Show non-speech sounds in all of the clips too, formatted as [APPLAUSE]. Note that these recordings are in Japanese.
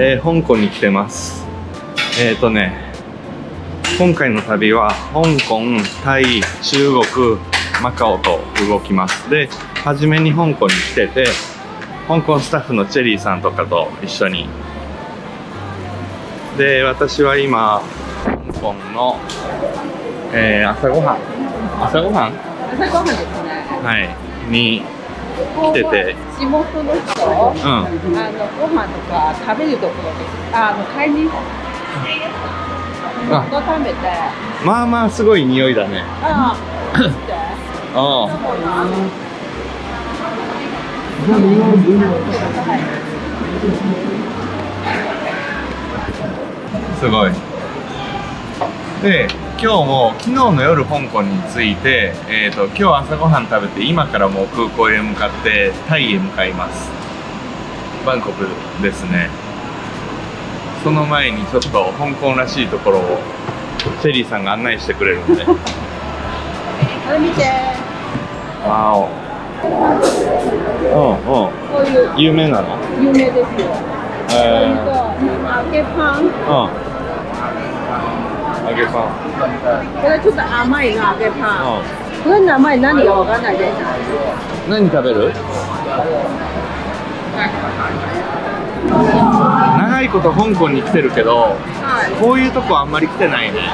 えー香港に来てます。えっ、ー、とね今回の旅は香港タイ中国マカオと動きます。で初めに香港に来てて香港スタッフのチェリーさんとかと一緒に。で私は今香港の、えー朝ごはん。朝ごはん？朝ごはんですね。はい。に来てて。地元の人、うん。あのご飯とか食べるところです。あの買いに。あ。と食べて、まあまあすごい匂いだね。あ。あ。[COUGHS] あすごい。で今日も昨日の夜香港に着いて、えー、と今日朝ごはん食べて今からもう空港へ向かってタイへ向かいます。バンコクですね。その前にちょっと香港らしいところをチェリーさんが案内してくれるんで。見て。わお。うんこういう。うん有名なの？有名ですよ。えそれー、と。うん揚げパン。これちょっと甘いな揚げパン。うこれ名前何かわかんないで何食べる？長いこと香港に来てるけどはい。こういうとこあんまり来てないね。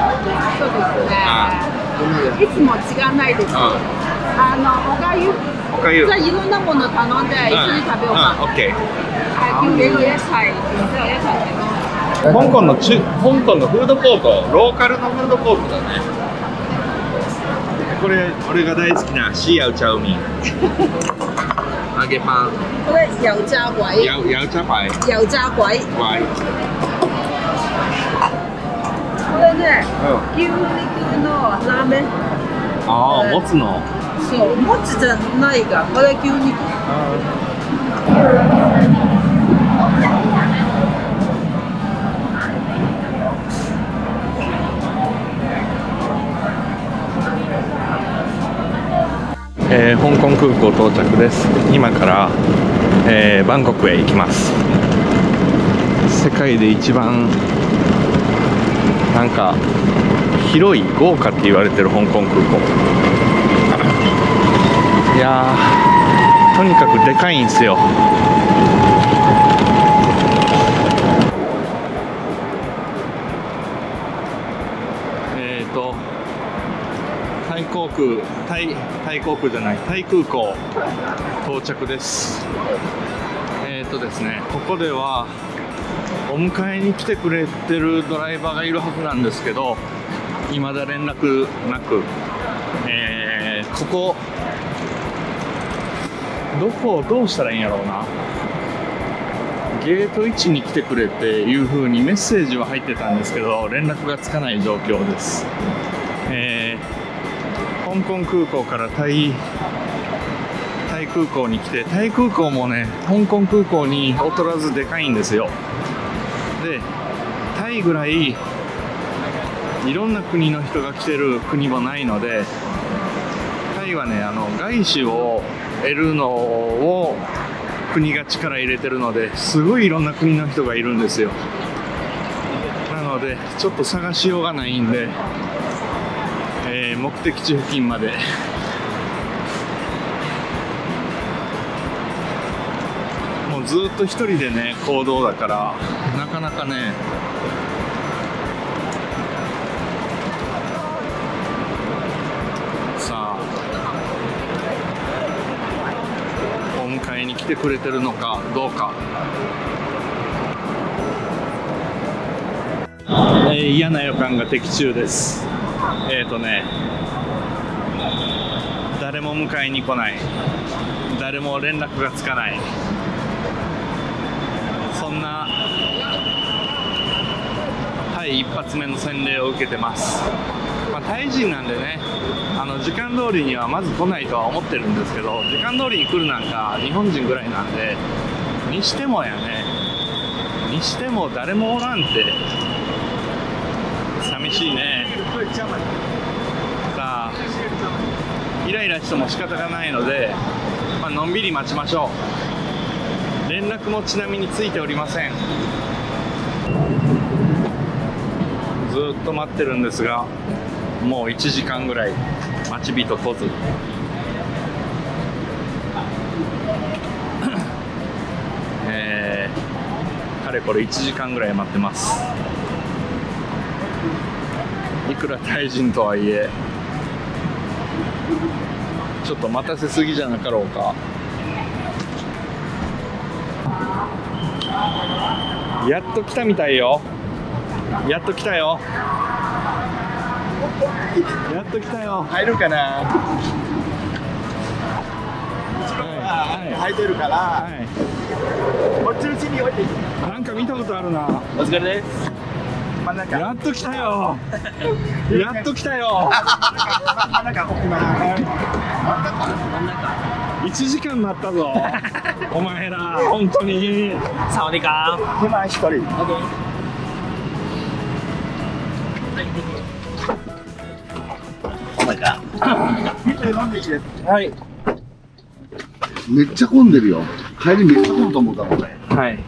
そうですね。いつも違わないです。うあのおかゆ。んおかゆ。じゃあいろんなもの頼んで一緒に食べようか。うん、オッケーあ、牛乳野菜、野菜で香港の中香港のフードコートローカルのフードコートだね。これ俺が大好きなシーヤウチャウミン。[LAUGHS] 揚げパン。これ油炸鬼，ヤウヤウチャパイ？油炸鬼。ワイ。これね、うん牛肉のラーメン。ああもつの？そう、もちじゃないが、これ牛肉。えー香港空港到着です。今から、えーバンコクへ行きます。世界で一番なんか広い豪華って言われてる香港空港。いやーとにかくでかいんすよ。空タイタイ航空じゃないタイ空港到着です。えっ、ー、とですねここではお迎えに来てくれてるドライバーがいるはずなんですけど未だ連絡なくえー、ここどこをどうしたらいいんやろうな。ゲート位置に来てくれっていう風にメッセージは入ってたんですけど連絡がつかない状況です。香港空港からタイタイ空港に来てタイ空港もね香港空港に劣らずでかいんですよ。でタイぐらいいろんな国の人が来てる国もないのでタイはねあの外資を得るのを国が力入れてるのですごいいろんな国の人がいるんですよ。なのでちょっと探しようがないんで目的地付近まで。もうずっと一人でね行動だから。なかなかね。さあ。お迎えに来てくれてるのかどうか。えー嫌な予感が的中です。えーとね誰も迎えに来ない。誰も連絡がつかない。そんなタイ一発目の洗礼を受けてます、まあ、タイ人なんでねあの時間通りにはまず来ないとは思ってるんですけど時間通りに来るなんか日本人ぐらいなんでにしてもやね。にしても誰もおらんって寂しいね。さあイライラしても仕方がないので、まあのんびり待ちましょう。連絡もちなみについておりません。ずっと待ってるんですがもう1時間ぐらい待ち人来ず。[COUGHS] えー、かれこれ1時間ぐらい待ってます。いくらタイ人とはいえちょっと待たせすぎじゃなかろうか。やっと来たみたいよ。やっと来たよ。やっと来たよ。入るかな？は入ってるから、はい。こっちの地に置いて。いいなんか見たことあるな。お疲れです真ん中やっと来たよ。[LAUGHS] やっと来たよ。真ん中置きます1時間待ったぞ。[LAUGHS] お前ら本当にサワディカ手前一人。見て飲んでいいですはい。めっちゃ混んでるよ。帰りめっちゃ混むと思うだろうね。はい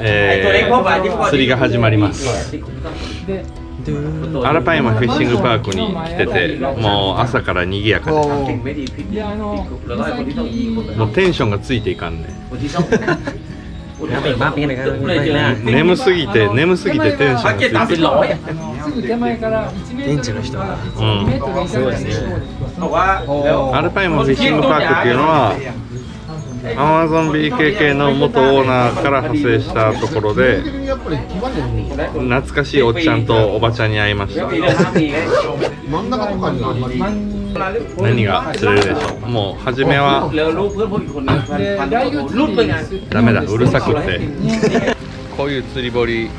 えー、釣りが始まります。アラパイマフィッシングパークに来ててもう朝から賑やかで。もうテンションがついていかんね。眠すぎて眠すぎてテンションがついていかん。現地の人がうんすごいです。ねアルパイマフィッシングパークっていうのはアマゾン BKK の元オーナーから派生したところで懐かしいおっちゃんとおばちゃんに会いました。何が釣れるでしょう？もう初めはダメだうるさくって。こういう釣り堀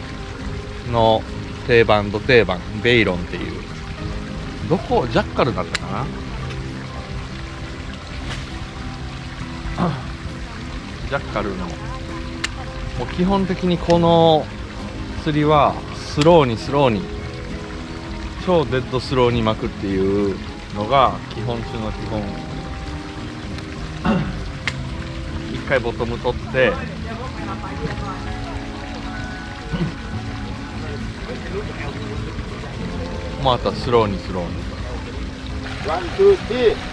の定番と定番ベイロンっていうどこジャッカルだったかな？ジャッカルの。もう基本的にこの釣りはスローにスローに超デッドスローに巻くっていうのが基本中の基本。[COUGHS] 一回ボトム取って。またスローにスローに。 One、two、three。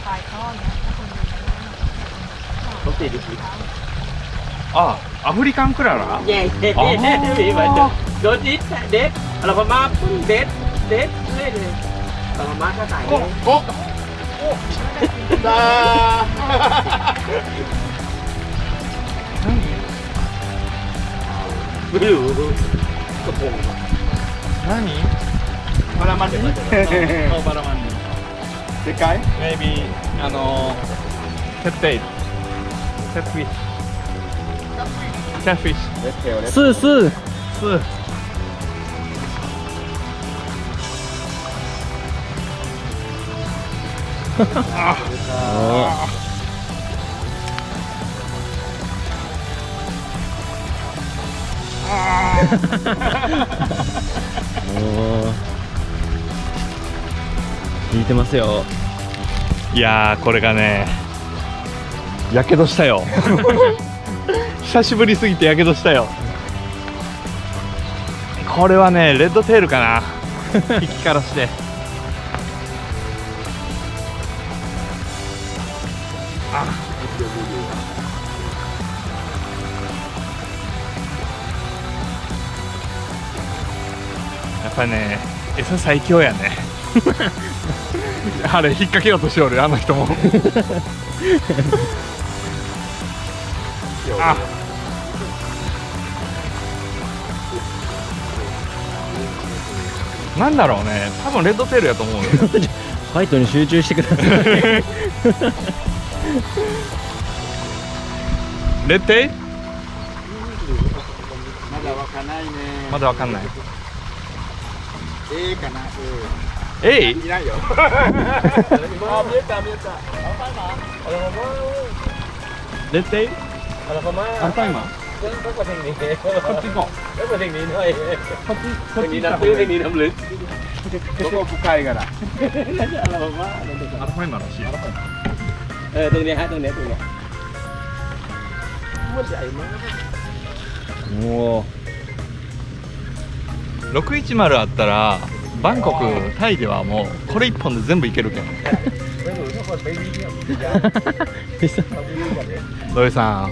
ตีเดียวเขาถือดิสตี あアフリカンクララ แย่แย่แย่มีเหมือนโดนดิสเด็ดเราพม่าปึ้งเด็ดเด็ดเล่นเลยเราพม่าก็ตายเลย だไม่รู้กระพง 何ーバラマンデノーバラマン でかい？Maybe あのテッペイテッフィッシュキャフィッシュスー。スー。スー [LAUGHS] 聞いてますよ。いやーこれがねやけどしたよ。[LAUGHS] 久しぶりすぎてやけどしたよ。これはねレッドテールかな。[LAUGHS] 引きからして。やっぱね餌最強やね [LAUGHS] あれ引っ掛けようとしておるあの人も。あ。なんだろうね。多分レッドテールやと思うよ。[LAUGHS] ファイトに集中してください。[LAUGHS] レッテイ？まだわかんないね。まだわかんない。A かな。えいいないよあ見えた見えたアルファイマーアルファイマーレッテイアルファイマどこ,こ,こ,こ,こ,こ,こ,こ,こ,こ,610あったら。バンコクタイではもうこれ1本で全部いけるけん。[LAUGHS] 土井さん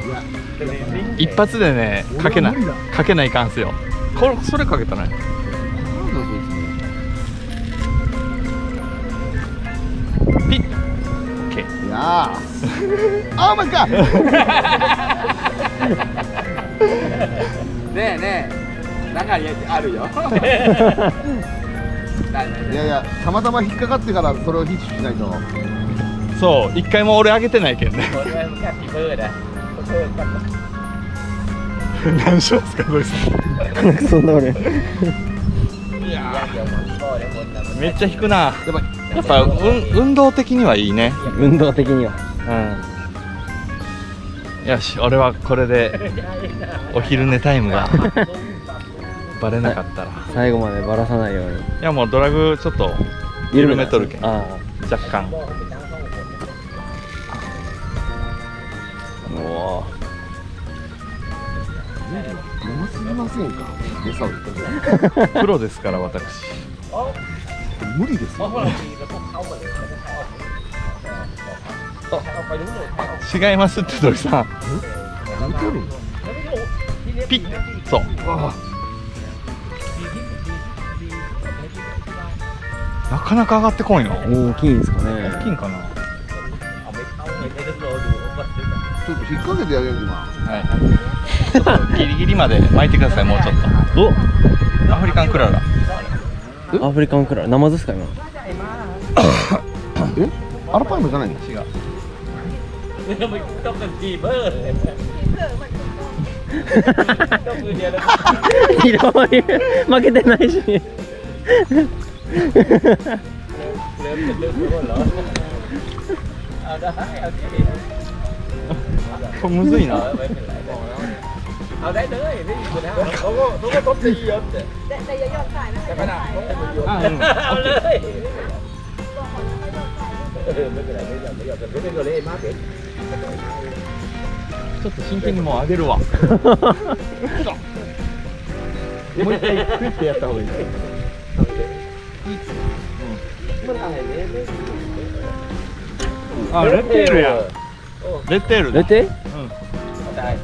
一発でねかけないかけないかんすよ。これそれかけたねピッ。OK いやー。あーマイガーねえねえ。中にあるよ。[LAUGHS] [LAUGHS] いやいやたまたま引っかかってからそれをヒッチしないと。そう一回も俺あげてないけんね。[LAUGHS] 何しますか土井さ [LAUGHS] そんな俺んい là めっちゃ引くな。やっぱ、うん、運動的にはいいね。運動的には。うん。よし俺はこれで [LAUGHS] お昼寝タイムがバレなかったら。最後までばらさないように。いやもうドラグちょっと緩めとるけん。あ若干。あおおうますぎませんか？餌をプロですから私。無理ですよ。rồi 違いますって土井さん。ピッ。そうなかなか上がってこんよ大きいんですかね。大きいんかな。ちょっと引っ掛けてやれよ今。はいギリギリまで巻いてくださいもうちょっお。とアフリカンクララ。アフリカンクララ。ナマズですか今？え？アルパイムじゃないの？違う。không cần chỉ bơ Không người nhà đâu ひ ど[LAUGHS] い負けてないし Lớn thì lương của con lớn Ờ đó, ờ cái gì これむずいな Ờ, mấy mình lại bỏ nó Ờ đấy, đứa thì cái gì quần áo Không có, không có tốt gì hết แต่แต่อย่าหย่อนสายนะคะหย่อนสาย อ่าอืม Ao lưới Ừ, mấy cái này bây giờ, bây giờ cần biết cái lên má biết ちょっと真剣にもう上げるわもう一回クイッてやった方がいい あレッテールや。レッテールだ。出て Đây, đây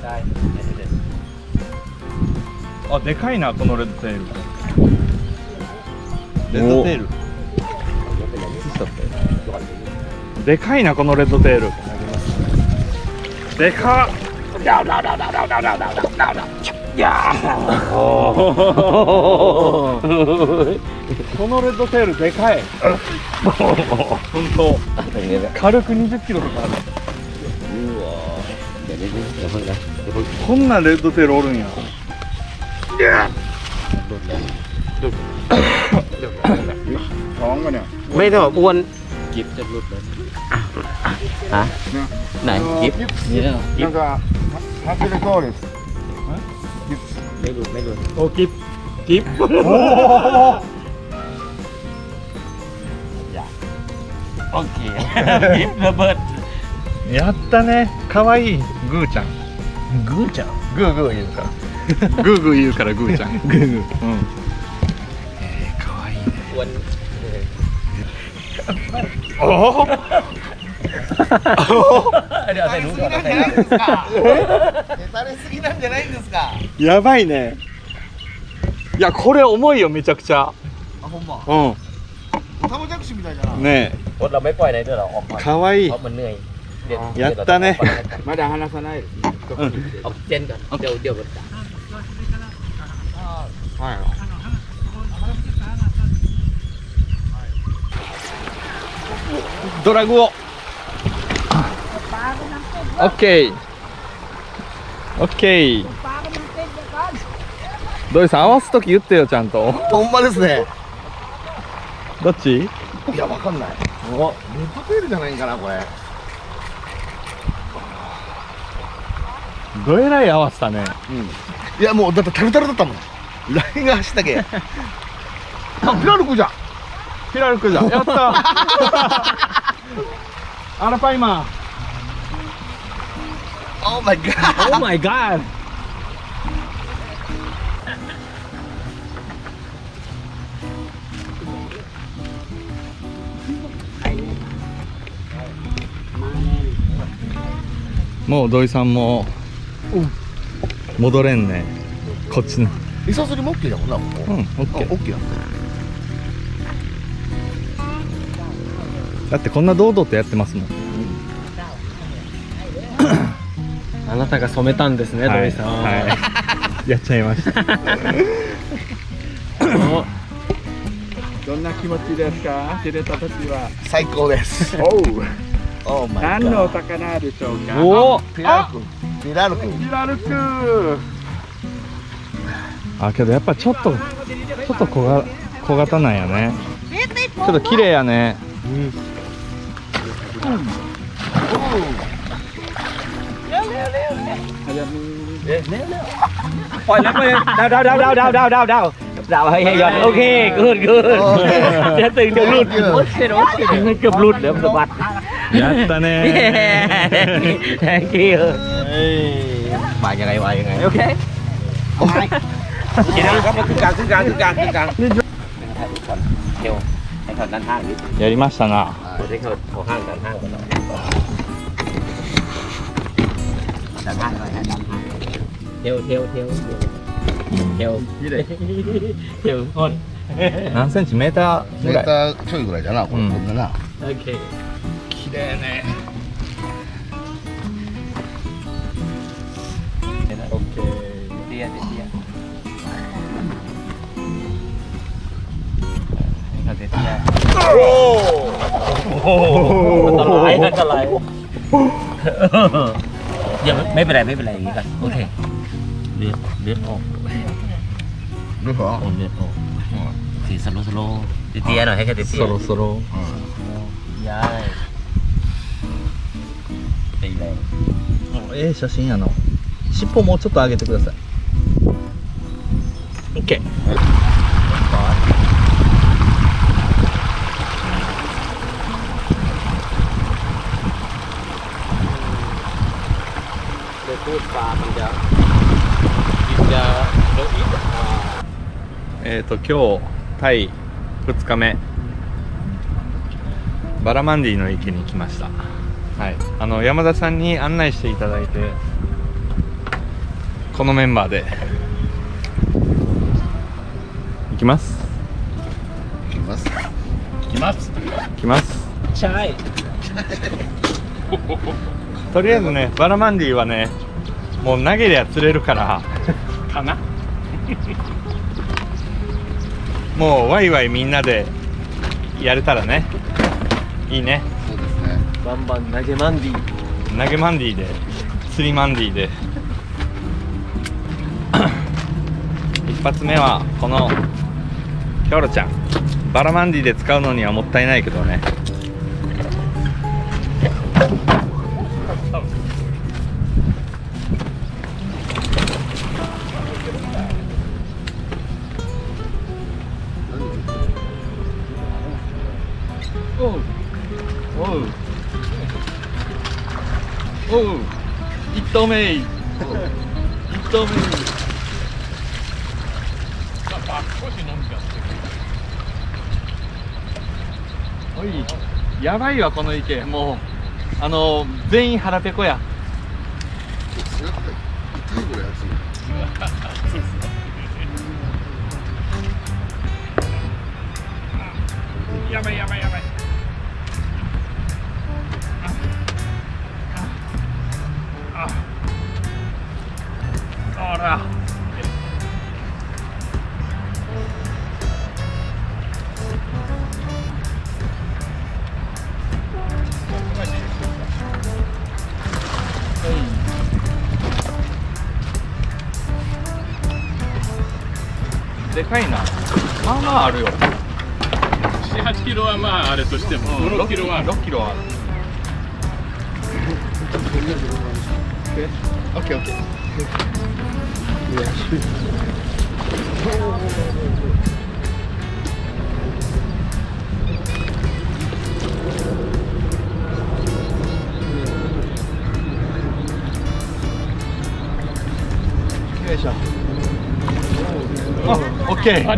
Đây, đây, đây あでかいなこのレッドテール。レッドテール。でかいなこのレッドテール。でかっこのレッドテールでかい本当軽く20キロとかあるこんなレッドテールおるんや ท้องกันเนี่ย Mấy thằng bảo buôn Kịp chân lụt đấy Hả? Này, kịp なんか走れそうです Mấy lụt, mấy lụt おキップキップ。おお Ok Kịp là bớt やったね。かわいいグーちゃん。グーちゃん？グーグー言うから。[LAUGHS] グーグー言うからグーちゃん。グーグー。うん。えー、かわいいね。おおやばいね。いやこれ重いよめちゃくちゃ。あほんま。うん。タマジャクシみたいじなねえ。かわいい。やったね。まだ離さない。ออい。ドラグを。ケー土井さん合わす時言ってよちゃんと。ほんまですね。どっち？いやわかんない。お。レッドテールじゃないんかなこれ。どえらい合わせたね。いやもうだってタルタルだったもん。ラインが走ったけ。あピラルクじゃん。ピラルクじゃん。やった [LAUGHS] アラパイマオーマイガー Oh my god! もう土井さんも戻れんね。こっちの。イサスリも OK だもんなもう。うん OK だだってこんな堂々とやってますもんあなたが染めたんですね、はい、さん、はい、[LAUGHS] やっちゃいました。どんな気持ちですか？切れた時は。最高です。おお何のお魚でしょうか？おピラルク。ピラルク。あけどやっぱちょっとちょっと小が小型なんやね。ちょっと綺麗やね、うん。うん。Rồi lắm ơi. Đau đào đào đào đào đào đào đào đào hay hay rồi. Ok, good good. Đã từng được luôn. Ok đó. Chụp luôn để mà bắt. Yatta nè. Thank you. Bài như này bài như này. Ok. Chị đang có một cái càng cái càng cái càng cái càng. Theo. Anh thật ăn hàng đi. Giờ đi massage nào. Anh thật có hàng ăn hàng của nó. จัดการเลยจัดการเทลเทลเทลเทล綺麗เทลほら何センチメーターぐメらーいターちょいぐらいだなこれ、うんこんなな OK 綺麗ね OK เตี้ยเตี้ยเขาเตี้ยโอ้โหอันตรายอันตราย ยังไม่เป็นไรไม่เป็นไรอย่างนี้กันโอเคเลือดเลือดออก どうか โอ้เลือดออกสีสโลสโลเตี้ยๆหน่อยให้กันเตี้ย そろそろๆย้ายตีแรง ええ写真やな尻尾もうちょっと上げてください OK food えっと今日タイ2日目。バラマンディの池に来ました。はい、あの山田さんに案内していただいてこのメンバーで。行きます。行きます。行きます。行きます。チャイ。とりあえずねバラマンディはねもう投げりゃ釣れるから。かな？[LAUGHS] もうワイワイみんなでやれたらね。いいね。そうですね。バンバン投げマンディ投げマンディで釣りマンディで。[COUGHS] 一発目はこのヒョロちゃん。バラマンディで使うのにはもったいないけどねやばいわこの池。もうあの全員腹ペコや。背中が痛いぐらい熱いやばいやばいやばい。あ。あ。あら。でかいな。まあまああるよ。78キロはまああれとしても。6キロは6キロある。オッケあ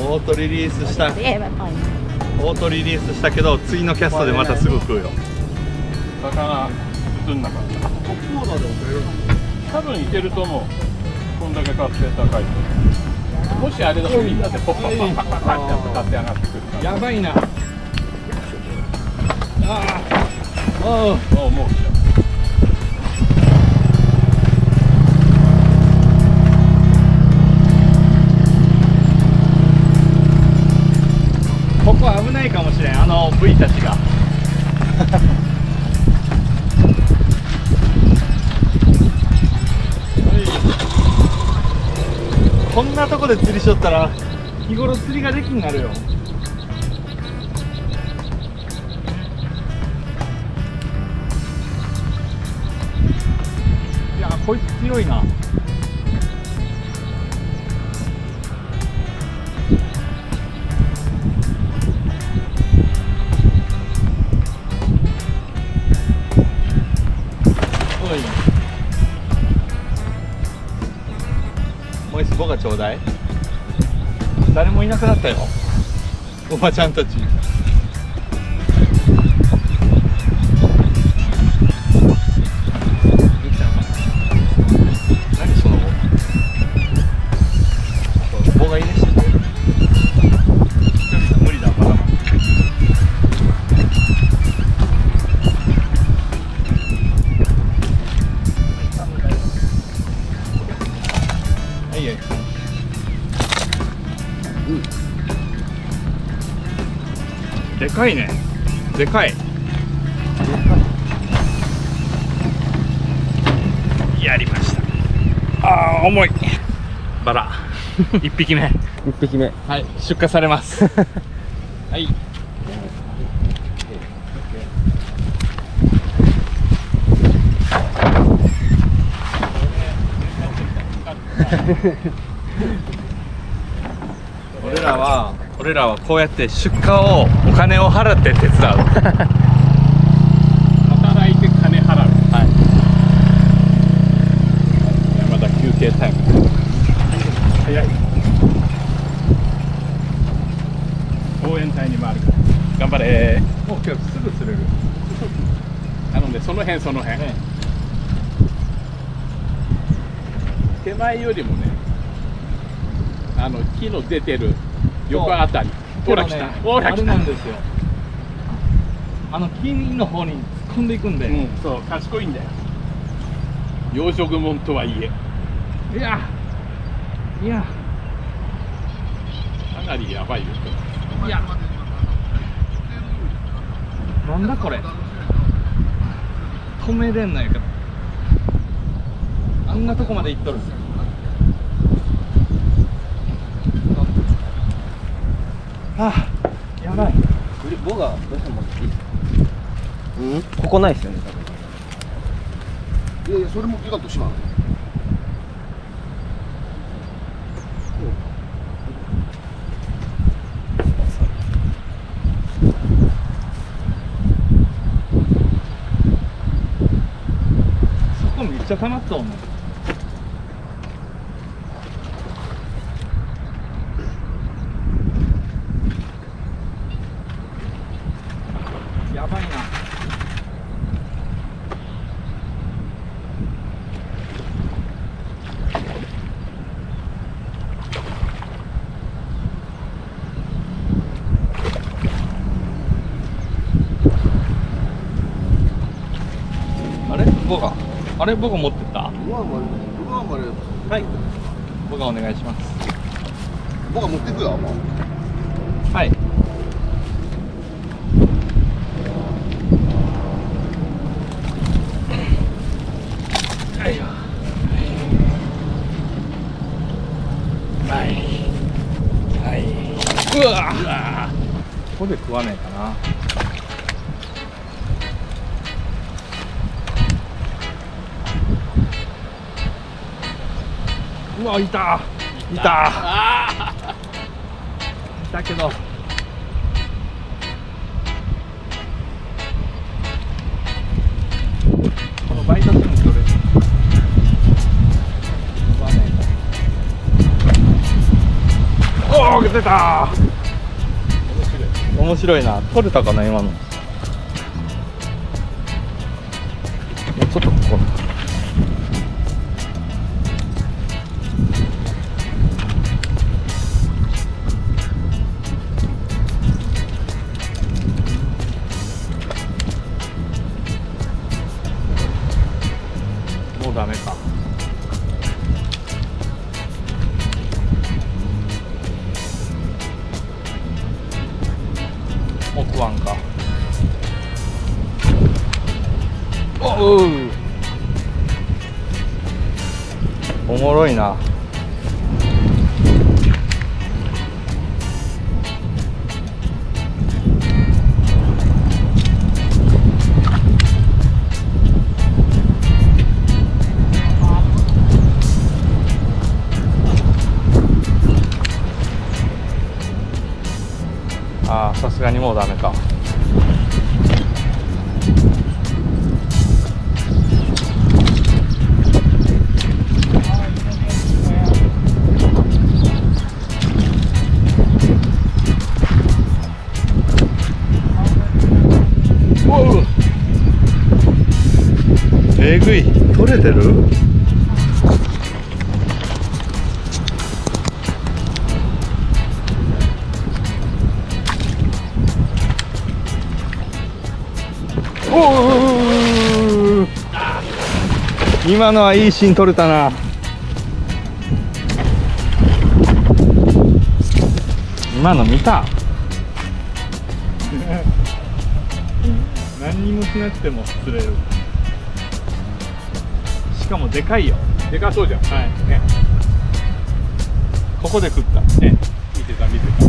オートリリースしたオートリリースしたけど次のキャストでまたすぐ食うよ魚映んなかった多分いけると思うこんだけ買って高いともしあれだとみんなでポッパッパッパッパッって買って上がってくるからやばいなああもう来たないかもしれん。あの V たちが。[LAUGHS] こんなとこで釣りしとったら日頃釣りができんなるよ。いやこいつ強いな。ちょうだい。誰もいなくなったよ。おばちゃんたち。はいはいでかいね。でかい。やりました。あー重い。バラ。[LAUGHS] 一匹目。一匹目。はい。出荷されます。[LAUGHS] はい俺らは俺らはこうやって出荷をお金を払って手伝う。働いて金払う。はい。まだ休憩タイム。早い。応援隊に回るから。頑張れ。もう今日すぐ釣れる。なのでその辺その辺、手前よりもねあの木の出てる横あたりほら来た。ほらあれ来た。なんですよ。あの木の方に突っ込んでいくんで、うん。そう賢いんだよ。養殖門とはいえ。いや。いや。かなりやばいよいや。なんだこれ。止めれんのやけど。あんなとこまで行っとる。ああやばい。僕がどうしても持っていいうん？ここないですよね多分。いやいやそれもピカッとしまう。そこめっちゃ溜まっとんね。んやばいなあれボガあれボガ持ってったはい。ボガお願いします。僕は持ってくよもうはいがねえかなうわいた。いた。いたけど。このバイトテントでわねえかおお出た。面白い。な。取れたかな今の。おもろいな。ああさすがにもうダメか。れてる？おお今のはいいシーン撮れたな。今の見た？[LAUGHS] 何にもしなくても釣れる。しかもでかいよ。でかそうじゃん。はい。ね。ここで食った。ね。見てた見てた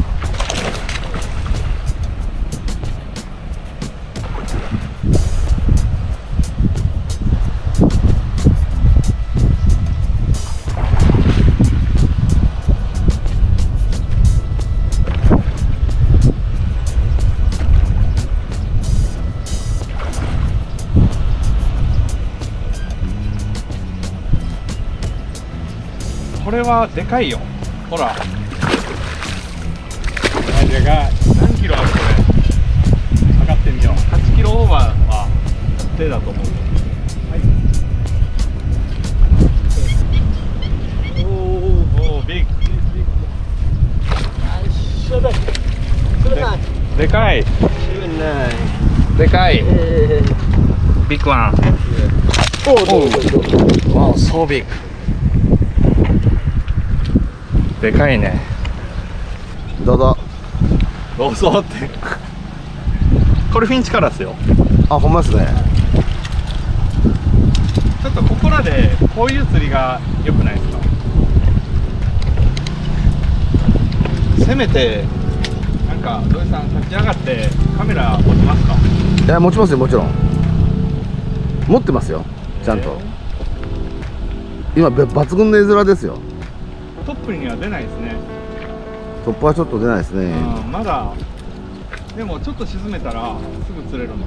はでかいよ。ほら。でかい。何キロあるこれ。測ってみよう。8キロオーバーは手だと思う。はい。おーおービッグ。ででかいでかいビッグ。ワンおおそうビッグでかいね。どうぞ。どうぞって。これフィンチカラスよ。あほんまですね。ちょっとここらでこういう釣りが良くないですか？せめて。なんか土井さん立ち上がってカメラ持ちますか？いや持ちますよもちろん。持ってますよちゃんと。今べ抜群の絵面ですよトップには出ないですね、トップはちょっと出ないですね。うん、まだ。でもちょっと沈めたらすぐ釣れるので。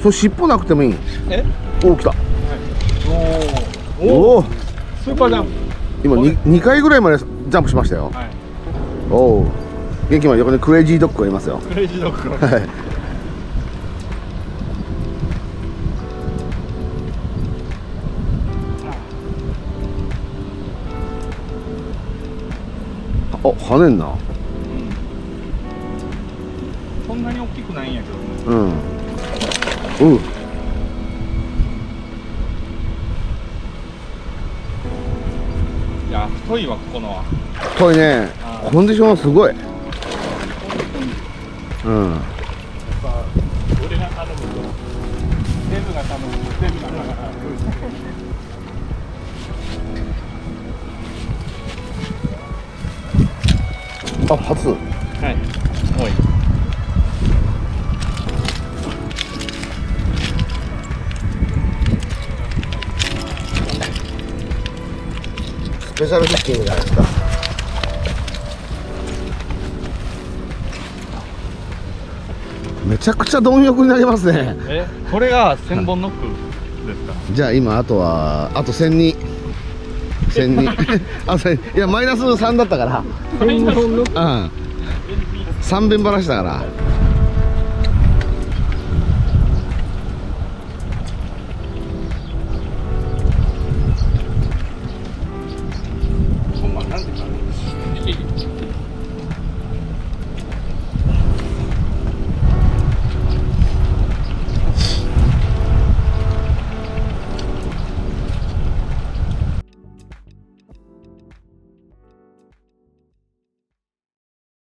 そう尻尾なくてもいい？え？おお来た。おおおおスーパージャンプ。今 2, 2回ぐらいまでジャンプしましたよ。はい。おお元気まで横にクレイジードッグがいますよ。クレイジードッグはい跳ねんな。そんなに大きくないんやけどね。うん。うん。いや太いわここのは。太いね。あコンディションすごい。うん初。はい。もうい。いスペシャルフッキングじゃないですか。めちゃくちゃ貪欲に投げますね。えこれが千本ノックですか？じゃあ今あとはあと1002 1002あそれいやマイナス3だったから。うん。3遍ばらしたから